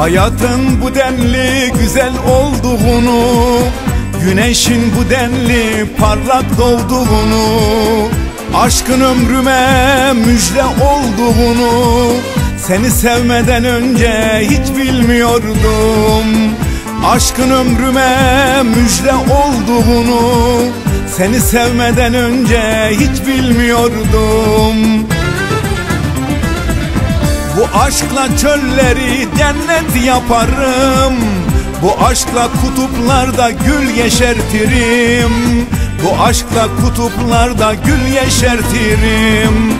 Hayatın bu denli güzel olduğunu Güneşin bu denli parlak doğduğunu Aşkın ömrüme müjde olduğunu Seni sevmeden önce hiç bilmiyordum. Aşkın ömrüme müjde olduğunu Seni sevmeden önce hiç bilmiyordum Bu aşkla çölleri cennet yaparım. Bu aşkla kutuplarda gül yeşertirim. Bu aşkla kutuplarda gül yeşertirim.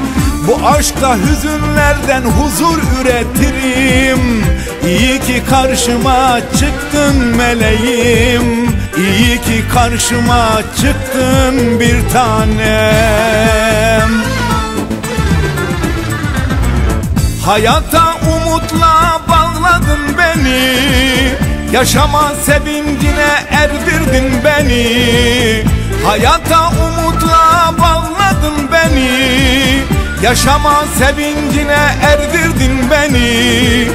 Bu aşkla hüzünlerden huzur üretirim. İyi ki karşıma çıktın meleğim. İyi ki karşıma çıktın bir tanem Hayata umutla bağladın beni. Yaşama sevincine erdirdin beni. Hayata umutla bağladın beni. Yaşama sevincine erdirdin beni.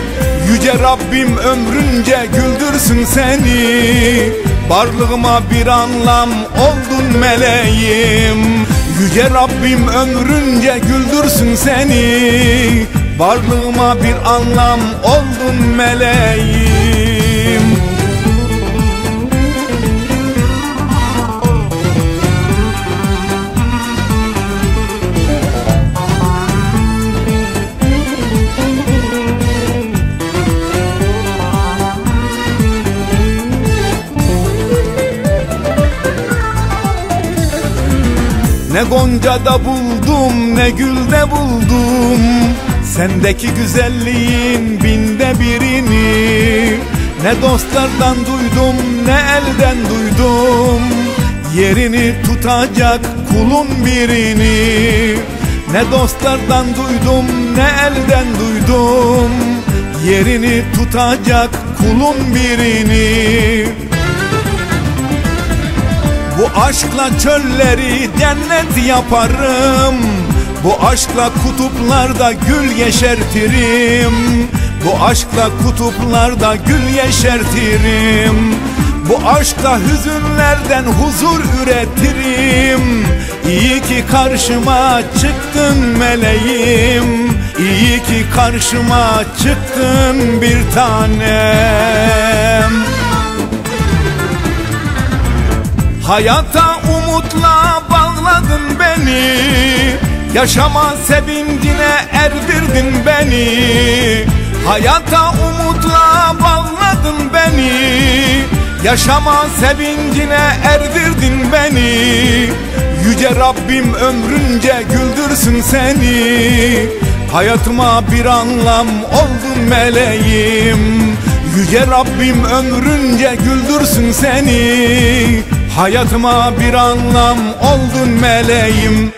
Yüce Rabbim ömrünce güldürsün seni. Varlığıma bir anlam oldun meleğim. Yüce Rabbim ömrünce güldürsün seni Varlığıma bir anlam oldun meleğim. Ne goncada buldum ne gülde buldum Sendeki güzelliğin binde birini Ne dostlardan duydum ne elden duydum. Yerini tutacak kulun birini. Ne dostlardan duydum ne elden duydum. Yerini tutacak kulun birini. Bu aşkla çölleri cennet yaparım Bu aşkla kutuplarda gül yeşertirim. Bu aşkla kutuplarda gül yeşertirim. Bu aşkla hüzünlerden huzur üretirim. İyi ki karşıma çıktın meleğim. İyi ki karşıma çıktın bir tanem. Hayata umutla bağladın beni Yaşama sevincine erdirdin beni. Hayata umutla bağladın beni. Yaşama sevincine erdirdin beni. Yüce Rabbim ömrünce güldürsün seni. Hayatıma bir anlam oldun meleğim. Yüce Rabbim ömrünce güldürsün seni. Hayatıma bir anlam oldun meleğim